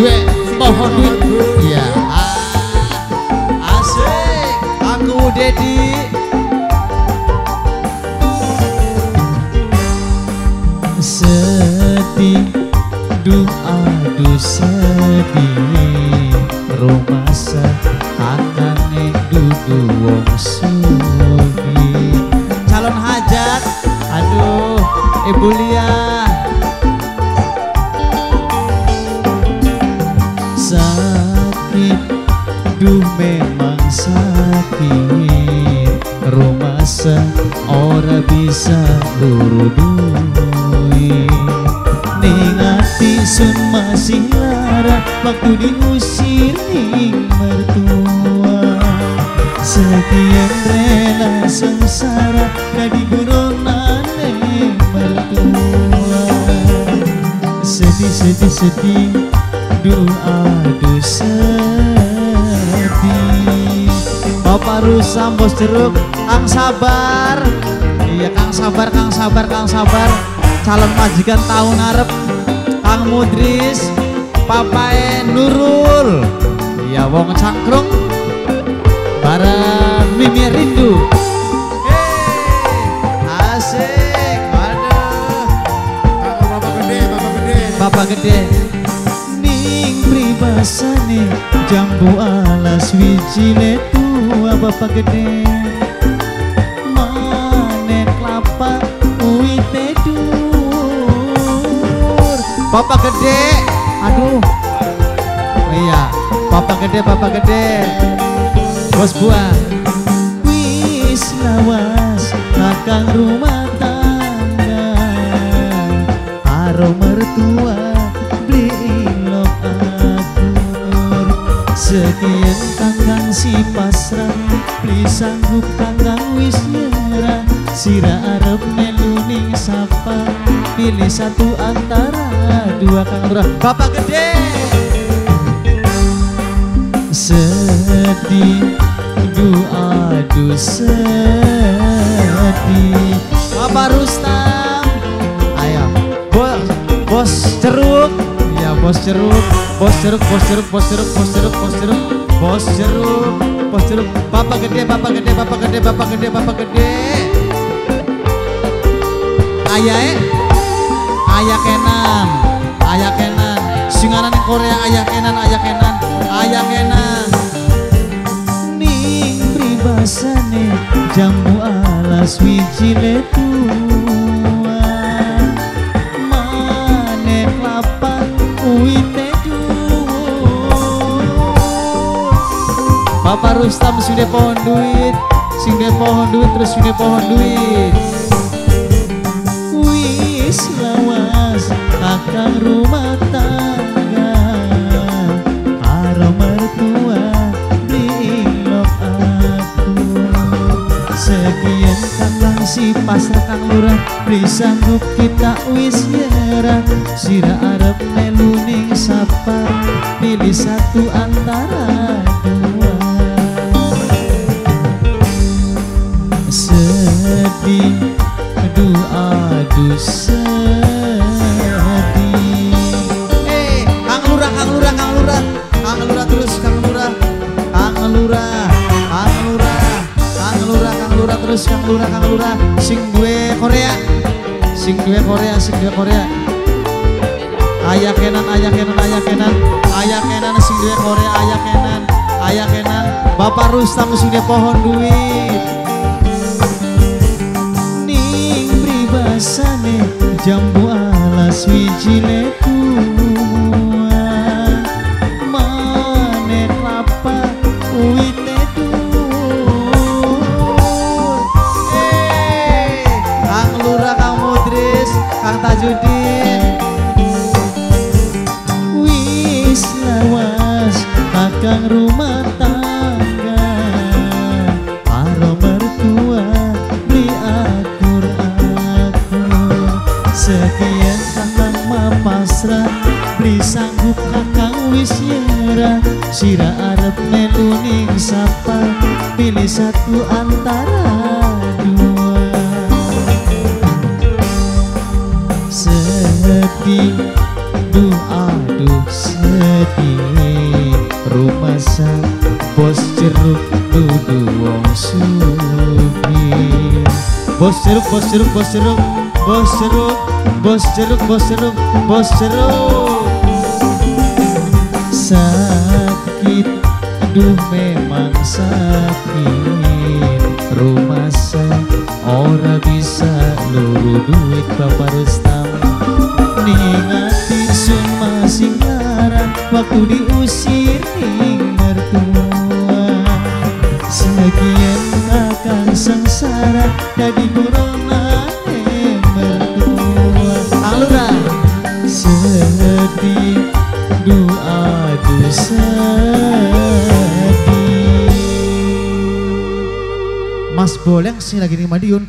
duwe pohon duit ya asik. Aku Dedi. Sedih du adu sedih rumah atane dudu wong sugi calon hajat aduh ibu liat duh memang sakit. Rumasa ora bisa lurudui ning ati sun masih lara waktu diusir ning mertua. Sekian rela sengsara kadi buronane mertua. Sedih sedih sedih aduh sedih Bapak Rusam bos jeruk Kang sabar. Iya Kang sabar Kang sabar Kang sabar. Calon majikan tahun ngarep Kang Mudris Papae Nurul. Iya wong cangkrung bareng Mimi Rindu. Hey, asik aduh Bapak gede, bapak gede. Bapak gede. Ning pribasane jambu alas wijine bapak gede. Mane kelapa uite dur. Bapak gede. Aduh. Oh Iya Bapak gede bapak gede. Bos buah. Wis lawas Kakang rumah Beli sanggup kangkang wis nyerah. Sira arep melu ning sapa Pilih satu antara dua kang Bapak gede! Sedih Duh aduh sedih. Bapak Rustam! Ayo Bos Bos ceruk Ya bos ceruk Bos ceruk Bos ceruk Bos ceruk Bos ceruk Bos ceruk Bos ceruk Bos ceruk Bapak gede Bapak gede Bapak gede Bapak gede Bapak gede. Ayah eh. Ayah Kenan Ayah Kenan. Singanan yang Korea Ayah Kenan Ayah Kenan Ayah Kenan. Ning pribasane Jambu alas wijile tua Bapak Rustam sudah pohon duit. Sing de pohon duit terus sudah pohon duit. Wis lawas akang rumah tangga. Karo mertua diilok aku. Sekian kakang si pasrah kang lurah Beli sanggup kita wis nyerah. Sira arep melu ning sapa Pilih satu antara eh kang lurah kang lurah kang lurah. Kang lurah terus kang lurah. Kang lurah kang lurah. Kang lurah kang lurah terus kang lurah kang lurah. Korea. Korea Korea. Ayah kenan ayah kenan ayah kenan. Ayah kenan Korea ayah kenan. Ayah kenan. Bapak Rustam sudah pohon duit jambu alas wijile tua mane kelapa uite dur eh Kang Lurah Kang Mudris Kang Tajudin kakang wis nyerah Sira arep melu ning sapa? Pilih satu antara dua. Sedih duh aduh sedih. Rumah sa bos jeruk dudu wong sugi. Bos jeruk bos jeruk bos jeruk bos jeruk bos jeruk bos jeruk bos jeruk Duh memang sakit. Rumah saya ora bisa luru duit Bapak Rustam. Ningati sun masih ngaran Waktu diusir ning mertua. Sekian akan sengsara Jadi corona Boleng sih lagi di Madiun